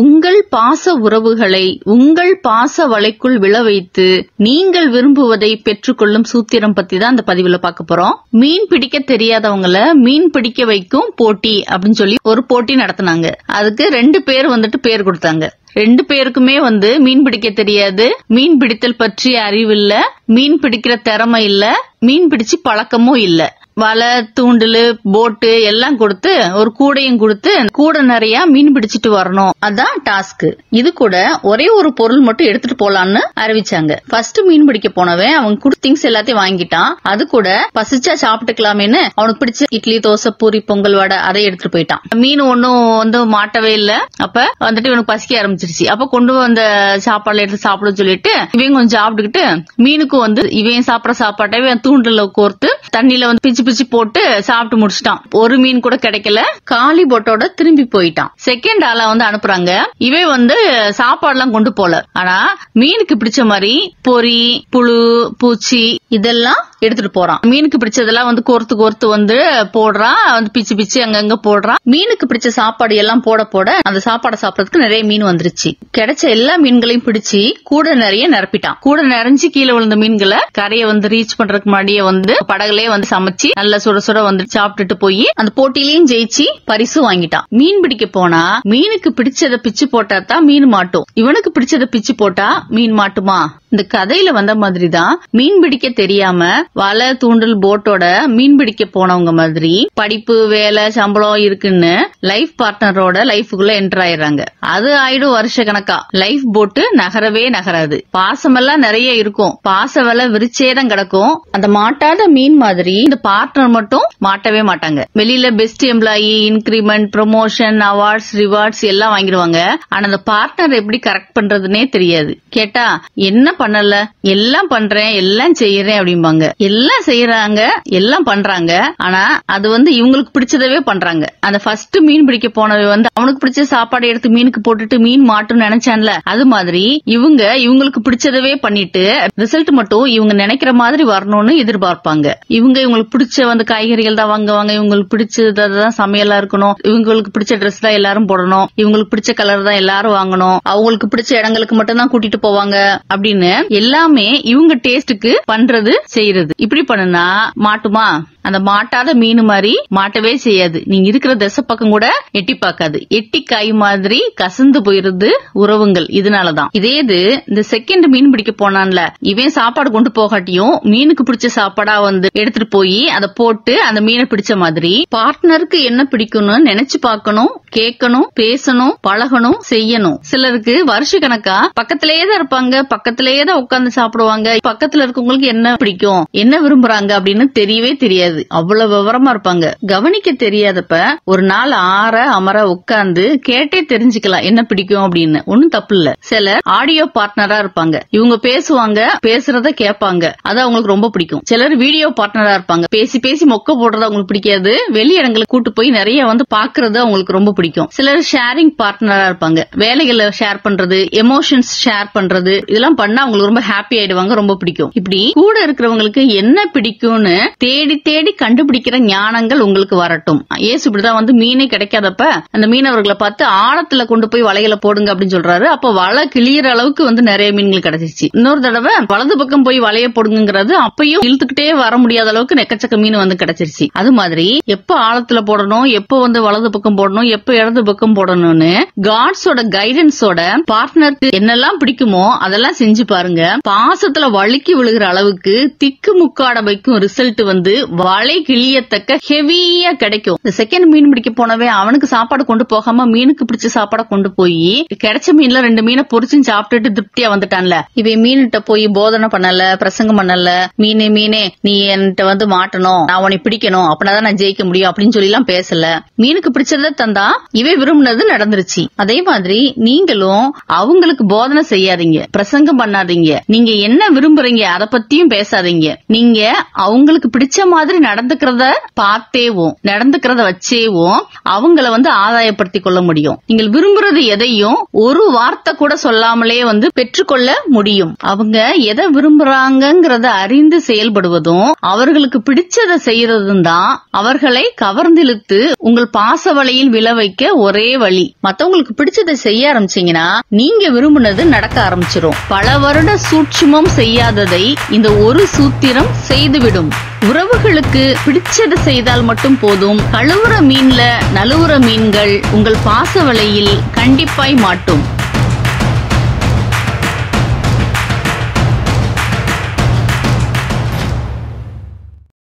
உங்கள் பாச உறவுகளை உங்கள் பாச வலைக்குள் விழ வைத்து நீங்கள் விரும்புவதை பெற்றுக்கொள்ளும் சூத்திரம் பத்தி தான் இந்த பதிவுல பார்க்க போறோம். மீன் பிடிக்க தெரியாதவங்கள மீன் பிடிக்க வைக்கும் போட்டி அப்படின்னு சொல்லி ஒரு போட்டி நடத்தினாங்க. அதுக்கு ரெண்டு பேர் வந்துட்டு பேர் கொடுத்தாங்க. ரெண்டு பேருக்குமே வந்து மீன் பிடிக்க தெரியாது மீன் பிடித்தல் பற்றிய அறிவு இல்ல மீன் பிடிக்கிற திறமை இல்ல மீன் பிடிச்சு பழக்கமும் இல்லை. வலை தூண்டில் போட்டு எல்லாம் கொடுத்து ஒரு கூடையும் கொடுத்து கூட நிறைய மீன் பிடிச்சிட்டு வரணும். அதான் டாஸ்க் இது கூட ஒரே ஒரு பொருள் மட்டும் எடுத்துட்டு போலான்னு அறிவிச்சாங்க. ஃபர்ஸ்ட் மீன் பிடிக்க போனவன் அவன் குடு திங்ஸ் எல்லாத்தையும் வாங்கிட்டான். அது கூட பசிச்சா சாப்பிட்டுக்கலாமேன்னு அவனுக்கு பிடிச்ச இட்லி தோசை பூரி பொங்கல் வடை அதை எடுத்துட்டு போயிட்டான். மீன் ஒன்னும் வந்து மாட்டவே இல்ல. அப்ப வந்துட்டு இவனுக்கு பசிக்க ஆரம்பிச்சிருச்சு. அப்ப கொண்டு வந்த சாப்பாடுல எடுத்து சாப்பிட சொல்லிட்டு இவன் கொஞ்சம் சாப்பிட்டுக்கிட்டு மீனுக்கும் வந்து இவன் சாப்பிட சாப்பாட்டை இவன் தூண்டில கோர்த்து தண்ணியில வந்து பிச்சு பிச்சு போட்டு சாப்பிட்டு முடிச்சிட்டான். ஒரு மீன் கூட கிடைக்கல. காலி போட்டோட திரும்பி போயிட்டான். செகண்ட் ஆளா வந்து அனுப்புறாங்க. இவன் வந்து சாப்பாடுலாம் கொண்டு போல. ஆனா மீனுக்கு பிடிச்ச மாதிரி பொறி புழு பூச்சி இதெல்லாம் எடுத்துட்டு போறான். மீனுக்கு பிடிச்சதெல்லாம் வந்து கோர்த்து கோர்த்து வந்து போடுறான். வந்து பிச்சு பிச்சு அங்கங்க போடுறான். மீனுக்கு பிடிச்ச சாப்பாடு எல்லாம் போட போட அந்த சாப்பாடை சாப்பிடறதுக்கு நிறைய மீன் வந்துருச்சு. கிடைச்ச எல்லா மீன்களையும் பிடிச்சு கூட நிறைய நிரப்பிட்டான். கூட நிறைஞ்சு கீழே விழுந்த மீன்களை கரையை வந்து ரீச் பண்றதுக்கு முன்னாடியே வந்து படகுலயே வந்து சமைச்சு நல்லா சுட சுட வந்து சாப்பிட்டுட்டு போய் அந்த போட்டியிலையும் ஜெயிச்சு பரிசு வாங்கிட்டான். மீன் பிடிக்க போனா மீனுக்கு பிடிச்சத பிச்சு போட்டா தான் மீன் மாட்டும். இவனுக்கு பிடிச்சத பிச்சு போட்டா மீன் மாட்டுமா? இந்த கதையில வந்த மாதிரி தான் மீன் பிடிக்க தெரியாம வலை தூண்டல் போட்டோட மீன் பிடிக்க போனவங்க மாதிரி படிப்பு வேலை சம்பளம் இருக்குன்னு லைஃப் பார்ட்னரோட லைஃபுக்குள்ள என்டர் ஆயிடுறாங்க. அது ஆயிடும் வருஷ கணக்கா. லைஃப் போட்டு நகரவே நகராது. பாசமெல்லாம் நிறைய இருக்கும். பாச வலை விரிச்சேதம் கிடக்கும். அந்த மாட்டாத மீன் மாதிரி இந்த பார்ட்னர் மட்டும் மாட்டவே மாட்டாங்க. வெளியில best employee increment promotion awards rewards எல்லாம் வாங்கிடுவாங்க. ஆனா அந்த பார்ட்னர் எப்படி கரெக்ட் பண்றதுன்னே தெரியாது. கேட்டா என்ன பண்ணல. எல்லாம் பண்றேன் எல்லாம் செய்யறேன் அப்படிம்பாங்க. எல்லாம் செய்யறாங்க எல்லாம் பண்றாங்க. ஆனா அது வந்து இவங்களுக்கு பிடிச்சதவே பண்றாங்க. அந்த ஃபர்ஸ்ட் மீன் பிடிக்க போனவ வந்து அவனுக்கு பிடிச்ச சாப்பாடு எடுத்து மீனுக்கு போட்டுட்டு மீன் மாட்டும்னு நினைச்சான்ல. அது மாதிரி இவங்க இவங்களுக்கு பிடிச்சதவே பண்ணிட்டு ரிசல்ட் மட்டும் இவங்க நினைக்கிற மாதிரி வரணும்னு எதிர்பார்ப்பாங்க. இவங்க இவங்களுக்கு பிடிச்ச வந்து காய்கறிகள் தான் வாங்குவாங்க. இவங்களுக்கு பிடிச்சதான் சமையலா இருக்கணும். இவங்களுக்கு பிடிச்ச ட்ரெஸ் தான் எல்லாரும் போடணும். இவங்களுக்கு பிடிச்ச கலர் தான் எல்லாரும் வாங்கணும். அவங்களுக்கு பிடிச்ச இடங்களுக்கு மட்டும் தான் கூட்டிட்டு போவாங்க அப்படின்னு எல்லாமே இவங்க டேஸ்டுக்கு பண்றது செய்யறது இப்படி பண்ணுனா மாட்டுமா? அந்த மாட்டாத மீன் மாதிரி மாட்டவே செய்யாது. நீங்க இருக்கிற திசை பக்கம் கூட எட்டி பார்க்காது. எட்டி காய் மாதிரி கசந்து போயிருது உறவுங்கள் இதனாலதான். இதே இது இந்த செகண்ட் மீன் பிடிக்க போனான்ல இவன் சாப்பாடு கொண்டு போகாட்டியும் மீனுக்கு பிடிச்ச சாப்பாடா வந்து எடுத்துட்டு போய் அதை போட்டு அந்த மீனை பிடிச்ச மாதிரி பார்ட்னருக்கு என்ன பிடிக்கும்னு நினைச்சு பார்க்கணும் கேட்கணும் பேசணும் பழகணும் செய்யணும். சிலருக்கு வருஷ கணக்கா பக்கத்திலேயே தான் இருப்பாங்க பக்கத்திலேயே தான் உட்காந்து சாப்பிடுவாங்க. பக்கத்துல இருக்கவங்களுக்கு என்ன பிடிக்கும் என்ன விரும்புறாங்க அப்படின்னு தெரியவே தெரியாது. அவ்வளவு விவரமா இருப்பாங்க. கவனிக்க தெரியாதப்ப ஒரு நாள் ஆற அமர உட்கார்ந்து கேட்டே தெரிஞ்சுக்கலாம் என்ன பிடிக்கும் அப்படின்னு. ஒன்னும் தப்பு இல்ல. சிலர் ஆடியோ பார்ட்னரா இருப்பாங்க. இவங்க பேசுவாங்க பேசுறத கேட்பாங்க. அது அவங்களுக்கு ரொம்ப பிடிக்கும். சிலர் வீடியோ பார்ட்னரா இருப்பாங்க. பேசி பேசி மொக்க போடுறது அவங்களுக்கு பிடிக்காது. வெளியிடங்களுக்கு கூட்டு போய் நிறைய வந்து பாக்குறது அவங்களுக்கு ரொம்ப பிடிக்கும். சிலர் ஷேரிங் பார்ட்னரா இருப்பாங்க. வேலைகளை ஷேர் பண்றது எமோஷன்ஸ் ஷேர் பண்றது இதெல்லாம் பண்ணா அவங்களுக்கு ரொம்ப ஹாப்பி ஆயிடுவாங்க ரொம்ப பிடிக்கும். இப்படி கூட இருக்கிறவங்களுக்கு என்ன பிடிக்கும்னு தேடி தேடி கண்டுபிடிக்கிற ஞானங்கள் உங்களுக்கு வரட்டும். ஏசு இப்படிதான் வந்து மீனே கிடைக்காதப்ப அந்த மீனவர்களை பார்த்து ஆழத்துல கொண்டு போய் வலையில போடுங்க அப்படின்னு சொல்றாரு. அப்ப வலை கிளியற அளவுக்கு வந்து நிறைய மீன்கள் கிடைச்சிச்சு இன்னொரு தடவை வலது பக்கம் போய் வலைய போடுங்கிறது அப்பயும் இழுத்துக்கிட்டே வர முடியாத அளவுக்கு நெக்கச்சக்க மீன் வந்து கிடைச்சிருச்சு. அது மாதிரி எப்ப ஆழத்துல போடணும் எப்ப வந்து வலது பக்கம் போடணும் எப்ப இடது பக்கம் போடணும்னு காட்ஸோட கைடன்ஸோட பார்ட்னருக்கு என்னெல்லாம் பிடிக்குமோ அதெல்லாம் செஞ்சு பாருங்க. பாசத்துல வழுக்கி விழுகிற அளவுக்கு திக்கு முக்காட வைக்கும் ரிசல்ட் வந்து வலை கிழியத்தக்க ஹெவியா கிடைக்கும். இந்த செகண்ட் மீன் பிடிக்க போனவே அவனுக்கு சாப்பாடு கொண்டு போகாம மீனுக்கு பிடிச்ச சாப்பாடை கொண்டு போய் கிடைச்ச மீன்ல ரெண்டு மீனை பொறிச்சு சாப்பிட்டுட்டு திருப்தியா வந்துட்டான்ல. இவன் மீன்கிட்ட போய் போதனை பண்ணல பிரசங்கம் பண்ணல. மீனே மீனே நீ என்கிட்ட வந்து மாட்டணும். நான் உன்னை பிடிக்கணும். அப்படின்னா நான் ஜெயிக்க முடியும் அப்படின்னு சொல்லி எல்லாம் பேசல. மீனுக்கு பிடிச்சத தந்தா இவன் விரும்பினது நடந்துருச்சு. அதே மாதிரி நீங்களும் அவங்களுக்கு போதனை செய்யாதீங்க. பிரசங்கம் பண்ணாதீங்க பண்ணாதீங்க. நீங்க என்ன விரும்புறீங்க அத பத்தியும் பேசாதீங்க. நீங்க அவங்களுக்கு பிடிச்ச மாதிரி நடந்துக்கிறத பார்த்தேவும் நடந்துக்கிறத வச்சேவும் அவங்கள வந்து ஆதாயப்படுத்தி கொள்ள முடியும். நீங்கள் விரும்புறது எதையும் ஒரு வார்த்தை கூட சொல்லாமலே வந்து பெற்றுக்கொள்ள முடியும். அவங்க எதை விரும்புறாங்கிறத அறிந்து செயல்படுவதும் அவர்களுக்கு பிடிச்சதை செய்யறதும் தான் அவர்களை கவர்ந்திழுத்து உங்கள் பாச வலையில் விழ வைக்க ஒரே வழி. மத்தவங்களுக்கு பிடிச்சதை செய்ய ஆரம்பிச்சீங்கன்னா நீங்க விரும்பினது நடக்க ஆரம்பிச்சிடும் பல வருட சூட்சுமம் செய்யாததை இந்த ஒரு சூத்திரம் செய்துவிடும். உறவுகளுக்கு பிடிச்சது செய்தால் மட்டும் போதும். கழுவுற மீன்ல நழுவுற மீன்கள் உங்கள் பாச வலையில் கண்டிப்பாய் மாட்டும்.